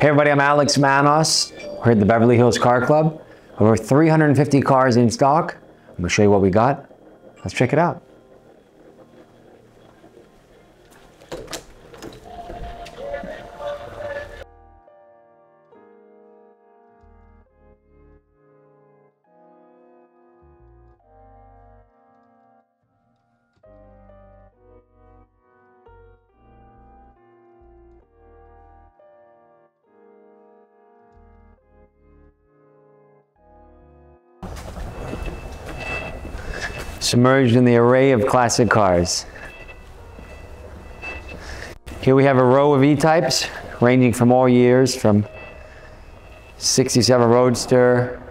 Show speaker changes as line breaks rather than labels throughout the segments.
Hey everybody, I'm Alex Manos. We're at the Beverly Hills Car Club. Over 350 cars in stock. I'm gonna show you what we got. Let's check it out. Submerged in the array of classic cars. Here we have a row of E-types ranging from all years from 67 Roadster,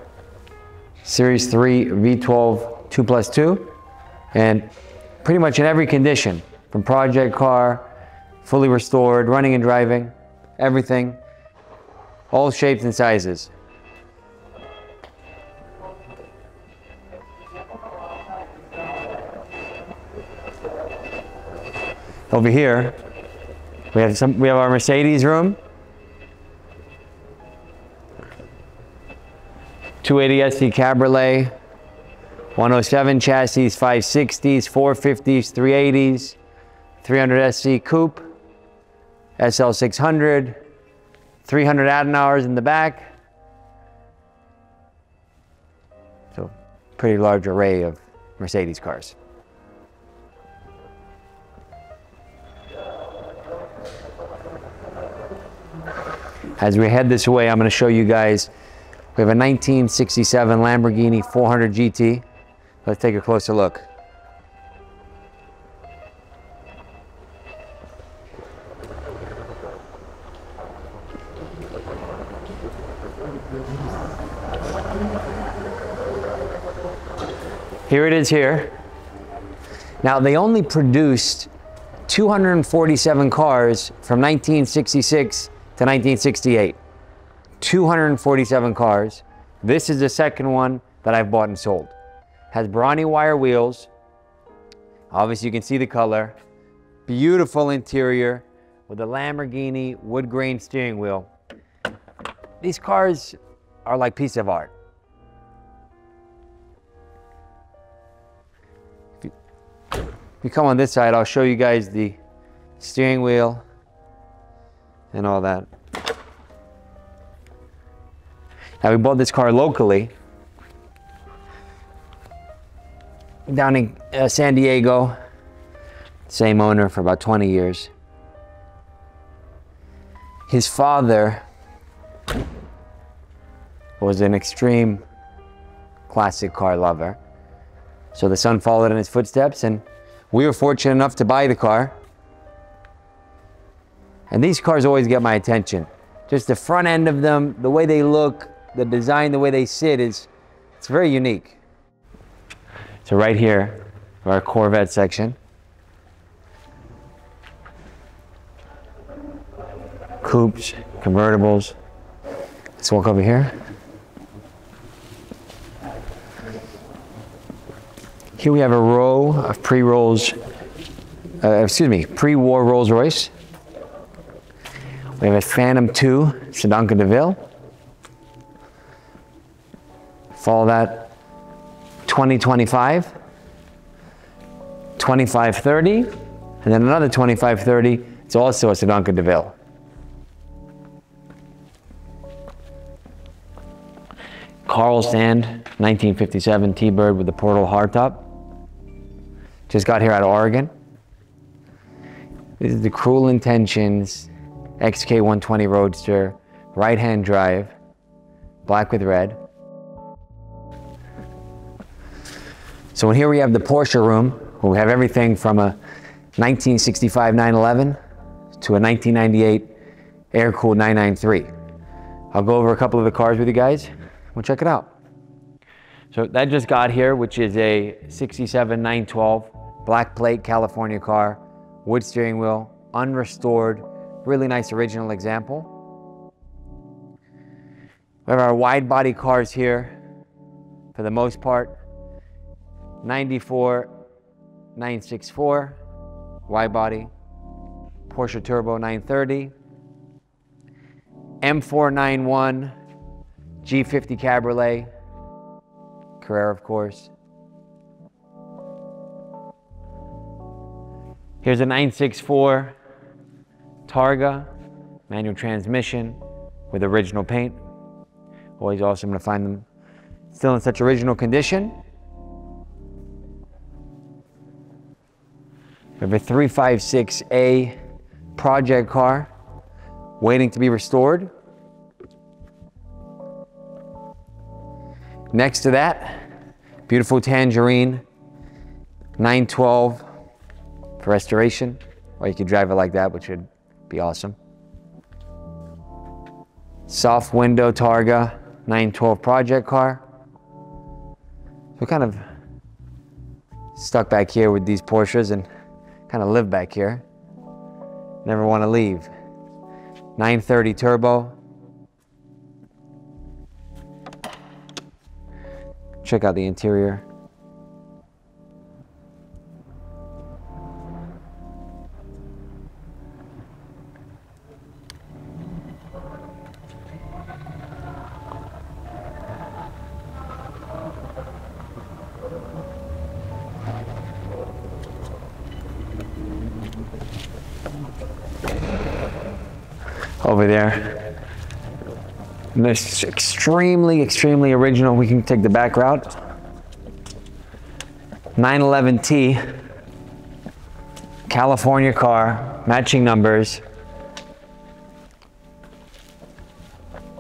Series 3 V12 2 plus 2 and pretty much in every condition from project car, fully restored, running and driving, everything, all shapes and sizes. Over here, we have some. We have our Mercedes room. 280 SC Cabriolet, 107 chassis, 560s, 450s, 380s, 300 SC Coupe, SL 600, 300 Adenauers in the back. So, pretty large array of Mercedes cars. As we head this way, I'm going to show you guys, we have a 1967 Lamborghini 400 GT. Let's take a closer look. Here it is here. Now they only produced 247 cars from 1966 to 1968. 247 cars. This is the second one that I've bought and sold. Has Borrani wire wheels. Obviously you can see the color. Beautiful interior with a Lamborghini wood grain steering wheel. These cars are like piece of art. If you come on this side, I'll show you guys the steering wheel, and all that. Now we bought this car locally down in uh, San Diego. Same owner for about 20 years. His father was an extreme classic car lover. So the son followed in his footsteps and we were fortunate enough to buy the car. And these cars always get my attention. Just the front end of them, the way they look, the design, the way they sit is, it's very unique. So right here, our Corvette section. Coupes, convertibles. Let's walk over here. Here we have a row of pre-rolls, uh, excuse me, pre-war Rolls Royce. We have a Phantom 2 Sedan DeVille. Follow that 2025, 2530, and then another 2530. It's also a Sedanca DeVille. Carl Sand, 1957 T-Bird with the porthole hardtop. Just got here out of Oregon. This is the Cruel Intentions XK120 Roadster, right-hand drive, black with red. So here we have the Porsche room. Where we have everything from a 1965 911 to a 1998 air-cooled 993. I'll go over a couple of the cars with you guys. We'll check it out. So that just got here, which is a 67 912 black plate California car, wood steering wheel, unrestored, really nice original example. We have our wide body cars here for the most part. 94 964 wide body, Porsche Turbo 930, M491, G50 Cabriolet, Carrera, of course. Here's a 964 Targa, manual transmission with original paint. Always awesome to find them still in such original condition. We have a 356A project car waiting to be restored. Next to that, beautiful tangerine 912 for restoration, or you could drive it like that, which would be awesome. Soft window Targa 912 project car. So kind of stuck back here with these Porsches and kind of live back here. Never want to leave. 930 turbo. Check out the interior. Over there. And this extremely, extremely original. We can take the back route. 911T, California car, matching numbers.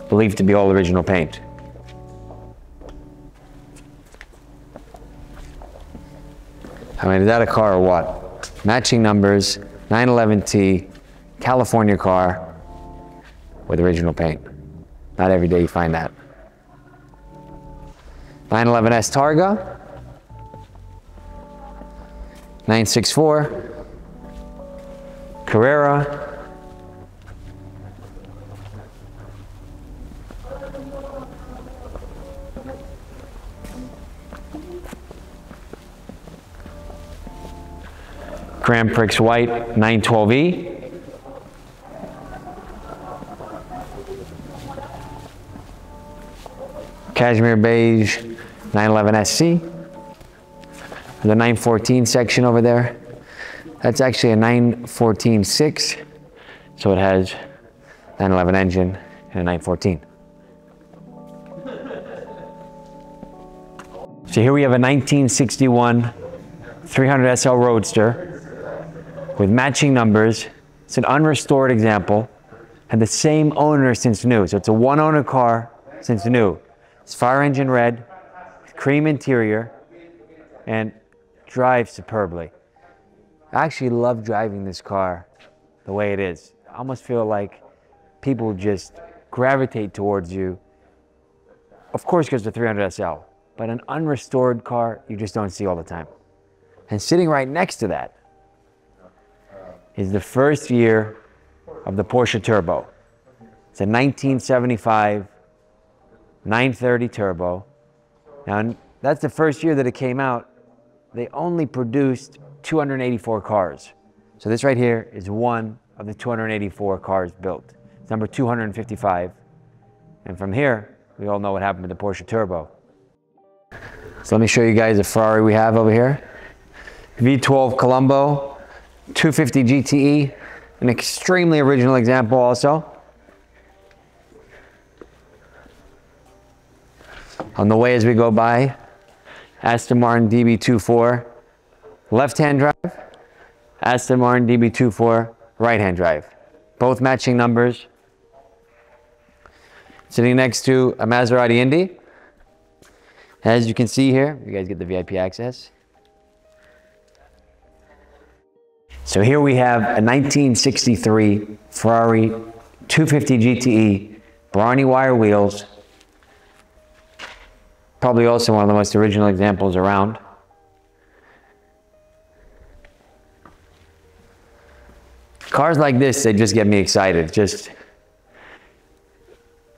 Believed to be all original paint. I mean, is that a car or what? Matching numbers, 911T, California car, with original paint. Not every day you find that. 911S Targa. 964. Carrera. Grand Prix White 912E. Cashmere Beige 911 SC. The 914 section over there. That's actually a 914-6. So it has 911 engine and a 914. So here we have a 1961 300 SL Roadster with matching numbers. It's an unrestored example. Had the same owner since new. So it's a one owner car since new. It's fire engine red, cream interior, and drives superbly. I actually love driving this car the way it is. I almost feel like people just gravitate towards you. Of course, because the 300 SL, but an unrestored car you just don't see all the time. And sitting right next to that is the first year of the Porsche Turbo. It's a 1975 930 turbo. Now, that's the first year that it came out. They only produced 284 cars. So this right here is one of the 284 cars built. It's number 255. And from here, we all know what happened with the Porsche Turbo. So let me show you guys the Ferrari we have over here. V12 Colombo, 250 GTE, an extremely original example also. On the way as we go by, Aston Martin DB24 left-hand drive, Aston Martin DB24 right-hand drive. Both matching numbers. Sitting next to a Maserati Indy. As you can see here, you guys get the VIP access. So here we have a 1963 Ferrari 250 GTE, Borrani wire wheels, Probably also one of the most original examples around. Cars like this, they just get me excited. Just,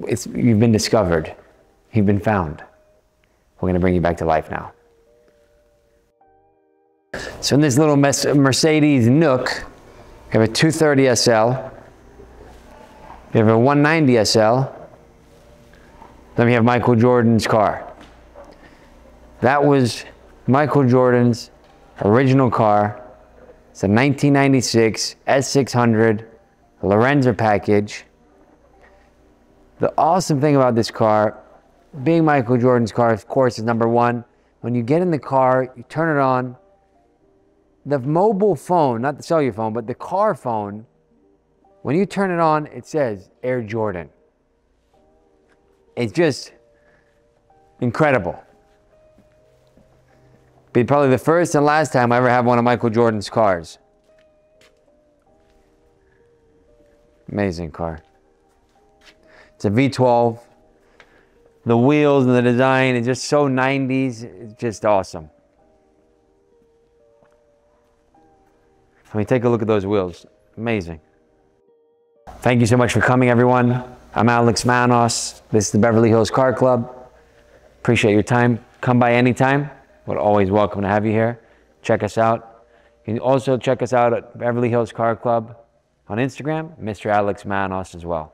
it's, you've been discovered. You've been found. We're going to bring you back to life now. So in this little Mercedes Nook, we have a 230 SL, We have a 190 SL. Then we have Michael Jordan's car. That was Michael Jordan's original car. It's a 1996 S600 Lorinser package. The awesome thing about this car, being Michael Jordan's car, of course, is number one, when you get in the car, you turn it on, the mobile phone, not the cellular phone, but the car phone, when you turn it on, it says Air Jordan. It's just incredible. Be probably the first and last time I ever have one of Michael Jordan's cars. Amazing car. It's a V12. The wheels and the design is just so 90s. It's just awesome. I mean, take a look at those wheels. Amazing. Thank you so much for coming, everyone. I'm Alex Manos. This is the Beverly Hills Car Club. Appreciate your time. Come by anytime. We're always welcome to have you here. Check us out. You can also check us out at Beverly Hills Car Club on Instagram, Mr. Alex Manos as well.